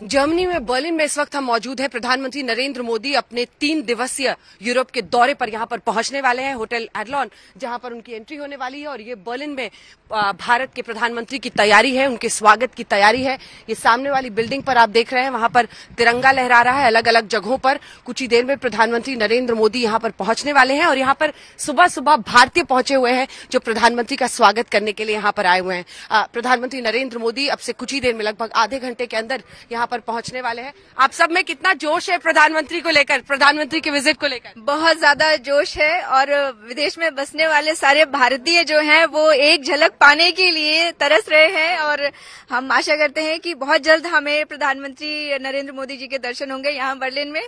Germany में, Berlin में इस वक्त हम मौजूद हैं। प्रधानमंत्री नरेंद्र मोदी अपने तीन दिवसीय यूरोप के दौरे पर यहाँ पर पहुँचने वाले हैं, होटल एडलॉन जहाँ पर उनकी एंट्री होने वाली है और ये बर्लिन में भारत के प्रधानमंत्री की तैयारी है, उनके स्वागत की तैयारी है। ये सामने वाली बिल्डिंग पर आप देख रहे हैं, वहाँ पर तिरंगा लहरा रहा है अलग अलग जगहों पर। कुछ ही देर में प्रधानमंत्री नरेंद्र मोदी यहाँ पर पहुँचने वाले हैं और यहाँ पर सुबह सुबह भारतीय पहुँचे हुए हैं, जो प्रधानमंत्री का स्वागत करने के लिए यहाँ पर आए हुए हैं। प्रधानमंत्री नरेंद्र मोदी अब से कुछ ही देर में, लगभग आधे घंटे के अंदर यहाँ पर पहुँचने वाले हैं। आप सब में कितना जोश है प्रधानमंत्री को लेकर प्रधानमंत्री के विज़िट को लेकर? बहुत ज़्यादा जोश है और विदेश में बसने वाले सारे भारतीय जो हैं वो एक झलक पाने के लिए तरस रहे हैं और हम आशा करते हैं कि बहुत जल्द हमें प्रधानमंत्री नरेंद्र मोदी जी के दर्शन होंगे यहाँ बर्लिन में।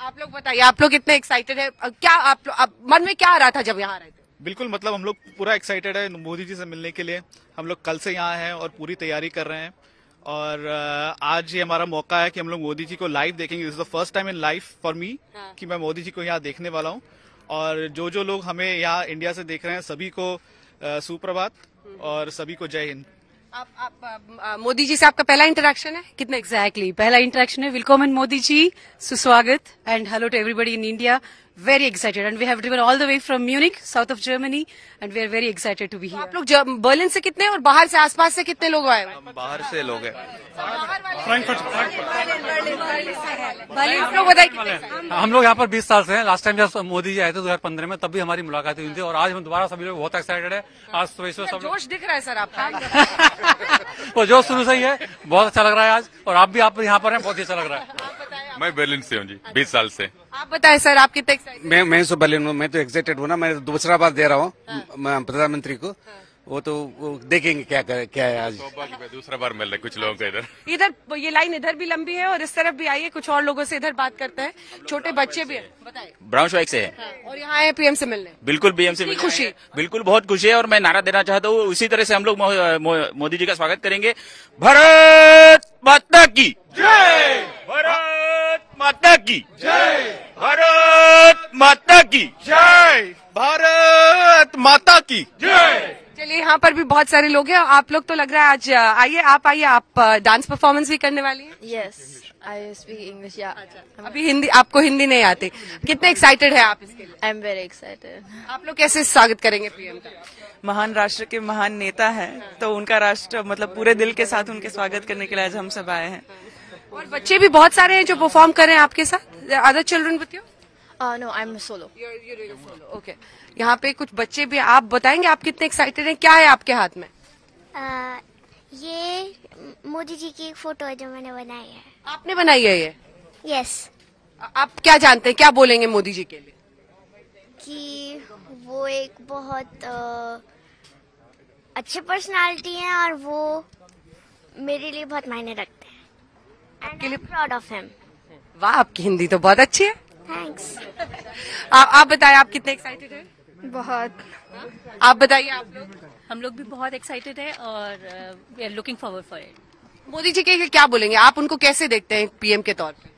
आप लोग बताइए आप लोग इतने एक्साइटेड है? क्या आप, आप मन में क्या आ रहा था जब यहाँ आ रहे थे? बिल्कुल मतलब हम लोग पूरा एक्साइटेड है मोदी जी से मिलने के लिए। हम लोग कल से यहाँ हैं और पूरी तैयारी कर रहे हैं। और आज ये हमारा मौका है कि हम लोग मोदी जी को लाइव देखेंगे। This is the first time in life for me. कि मैं मोदी जी को यहाँ देखने वाला हूँ। और जो जो लोग हमें यहाँ इंडिया से देख रहे हैं सभी को अ, सुप्रभात और सभी को जय हिंद। आप, आप अ, मोदी जी से आपका पहला इंटरेक्शन है? कितने Exactly. पहला इंटरेक्शन है। Welcome Modi ji. सुस्वागत। And hello to everybody in India very excited. And we have driven all the way from Munich, south of Germany and we are very excited to be here. आप लोग Berlin से कितने और बाहर से आसपास से कितने लोग आए? हैं? बाहर से लोग हैं। लोग बताइए? हम लोग यहाँ पर 20 साल से हैं। लास्ट टाइम जब मोदी जी आए थे 2015 में तब भी हमारी मुलाकात हुई थी और आज हम दोबारा सभी लोग बहुत एक्साइटेड है। आज सुबह सुबह सब लोग जोश दिख रहा है सर आपका? वो जो शुरू से ही है। बहुत अच्छा लग रहा है आज और आप भी आप यहाँ पर हैं बहुत ही अच्छा लग रहा है। मैं बर्लिन से हूँ जी बीस साल से। आप बताए सर आप कितने मैं मैं तो बर्लिन हूँ मैं तो एक्साइटेड हूँ ना मैं दूसरा बार दे रहा हूँ म- प्रधानमंत्री को। वो तो वो देखेंगे क्या कर, क्या है आज। दूसरा बार मिल रहा है कुछ लोगों को इधर। इधर ये लाइन इधर भी लंबी है और इस तरफ़ भी आई है कुछ और लोगों से इधर बात करते हैं। छोटे बच्चे भी हैं। बताइए ब्राउन से है। और यहाँ आए पीएम से मिलने। बिल्कुल बीएमसी कितनी खुशी? बिल्कुल बहुत खुशी है और मैं नारा देना चाहता हूँ। उसी तरह से हम लोग मोदी जी का स्वागत करेंगे। भारत माता की जय! भारत माता की। जय भारत माता की। जय भारत माता की। जय चलिए यहाँ पर भी बहुत सारे लोग हैं। आप लोग तो लग रहा है आज आइए आप आइए आप डांस परफॉर्मेंस भी करने वाली हैं। यस आई स्पीक इंग्लिश या अभी हिंदी आपको हिंदी नहीं आती। कितने एक्साइटेड है आप इसके लिए? आई एम वेरी एक्साइटेड आप लोग कैसे स्वागत करेंगे पीएम का महान राष्ट्र के महान नेता हैं तो उनका राष्ट्र मतलब पूरे दिल के साथ उनके स्वागत करने के लिए आज हम सब आए हैं। और बच्चे भी बहुत सारे हैं जो परफॉर्म कर रहे हैं आपके साथ? Other children with you no I am solo okay यहाँ पे कुछ बच्चे भी आप बताएँगे आप कितने एक्साइटेड हैं? क्या है आपके हाथ में? आ, ये मोदी जी की एक फ़ोटो है जो मैंने बनाई है। आपने बनाई है ये? यस आप क्या जानते हैं? क्या बोलेंगे मोदी जी के लिए? कि वो एक बहुत अच्छे पर्सनालिटी हैं और वो मेरे लिए बहुत मायने रखते हैं। एंड लिए प्राउड ऑफ़ हिम वाह आपकी हिंदी तो बहुत अच्छी है। थैंक्स आप आप बताए आप कितने एक्साइटेड हैं? बहुत। आप बताइए आप लोग। हम लोग भी बहुत एक्साइटेड है और we are looking forward for it Modi ji के क्या बोलेंगे? आप उनको कैसे देखते हैं पीएम के तौर पे?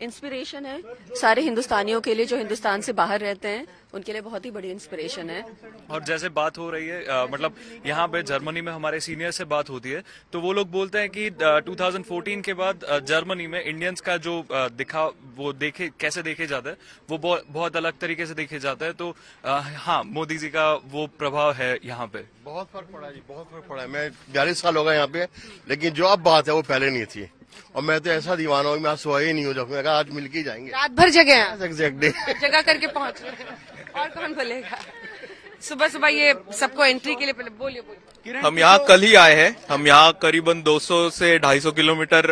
इंस्पिरेशन है। सारे हिंदुस्तानियों के लिए जो हिंदुस्तान से बाहर रहते हैं उनके लिए बहुत ही बड़ी इंस्पिरेशन है। और जैसे बात हो रही है अ, मतलब यहाँ पे जर्मनी में हमारे सीनियर से बात होती है तो वो लोग बोलते हैं कि अ, 2014 के बाद जर्मनी में इंडियंस का जो अ, दिखा वो देखे कैसे देखे जाता है वो बहुत बहुत अलग तरीके से देखे जाता है तो हाँ मोदी जी का वो प्रभाव है यहाँ पे। बहुत फ़र्क पड़ा जी बहुत फ़र्क पड़ा है। मैं बयालीस साल हो गए यहाँ पे लेकिन जो अब बात है वो पहले नहीं थी। और मैं तो ऐसा दीवाना हूँ मैं आज सोया ही नहीं हूँ जब मैं कहा आज मिल के जाएँगे। रात भर जगह एग्जैक्टली जगह करके पहुँच और कौन बोलेगा? सुबह सुबह ये सबको एंट्री के लिए पहले बोलिए बोलिए। हम यहाँ कल ही आए हैं। हम यहाँ करीबन 200 से 250 किलोमीटर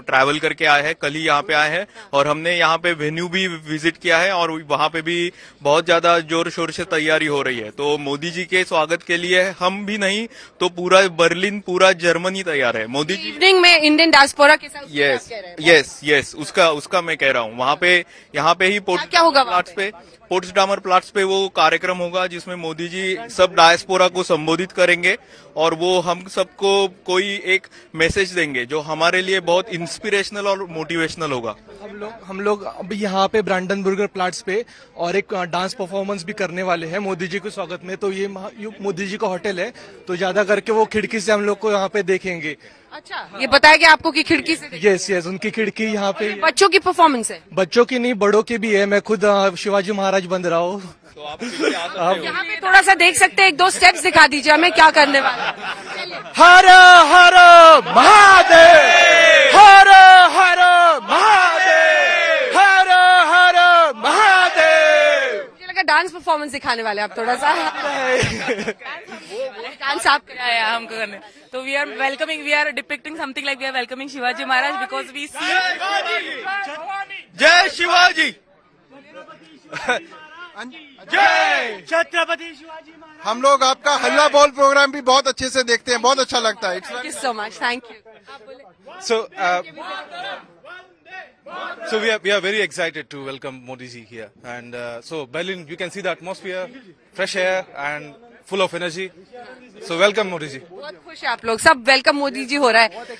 ट्रैवल करके आए हैं। कल ही यहाँ पे आए हैं। और हमने यहाँ पे वेन्यू भी विज़िट किया है और वहाँ पे भी बहुत ज़्यादा ज़ोर शोर से तैयारी हो रही है। तो मोदी जी के स्वागत के लिए हम भी नहीं तो पूरा बर्लिन पूरा जर्मनी तैयार है। मोदी जी इवनिंग में इंडियन डायस्पोरा के साथ यस यस यस उसका उसका मैं कह रहा हूँ। वहाँ पे यहाँ पे ही पोर्ट क्या होगा प्लाट्स पे? पोर्ट्सडामर प्लाट्स पे वो कार्यक्रम होगा जिसमें मोदी जी सब डायस्पोरा को संबोधित करेंगे और वो हम सबको कोई एक मैसेज देंगे जो हमारे लिए बहुत इंस्पिरेशनल और मोटिवेशनल होगा। हम लोग हम लोग अभी यहाँ पे ब्रांडनबुर्गर प्लाट्स पे और एक डांस परफॉर्मेंस भी करने वाले हैं मोदी जी के स्वागत में। तो ये मोदी जी का होटल है तो ज़्यादा करके वो खिड़की से हम लोग को यहाँ पे देखेंगे। अच्छा ये बताया गया आपको कि खिड़की से यस यस उनकी खिड़की यहाँ पे बच्चों की परफॉर्मेंस है। बच्चों की नहीं बड़ों की भी है। मैं खुद शिवाजी महाराज बन रहा हूँ। आप- यहाँ पे थोड़ा सा देख सकते हैं एक दो स्टेप्स दिखा दीजिए हमें क्या करने वाला है। हर हर महादेव हर हर महादेव हर हर महादेव। मुझे लगा डांस परफॉर्मेंस दिखाने वाले आप थोड़ा सा। डांस आप या, या, हमको करने। तो we are welcoming we are depicting something like we are welcoming Shivaji Maharaj because we see जय शिवाजी। जय छत्रपति शिवाजी हम लोग आपका हल्ला बॉल प्रोग्राम भी बहुत अच्छे से देखते हैं बहुत अच्छा लगता है thank you so much thank you uh, so we are we are very excited to welcome Modi ji here, and uh, so Berlin, you can see the atmosphere, fresh air, and full of energy So welcome Modi ji. बहुत खुश है आप लोग। सब welcome Modi जी हो रहा है।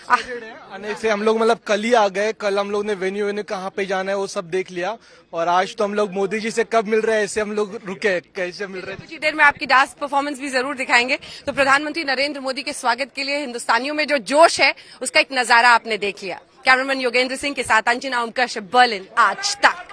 आने से हम लोग मतलब कल ही आ गए। कल हम लोग ने वेन्यू वेन्यू कहाँ पे जाना है वो सब देख लिया। और आज तो हम लोग मोदी जी से कब मिल रहे हैं ऐसे हम लोग रुके कैसे मिल रहे हैं? कुछ ही देर में आपकी डांस परफॉर्मेंस भी ज़रूर दिखाएँगे। तो प्रधानमंत्री नरेंद्र मोदी के स्वागत के लिए हिंदुस्तानियों में जो जोश है उसका एक नज़ारा आपने देख लिया। कैमरामैन योगेंद्र सिंह के साथ अंजना उमकश बर्लिन आज तक।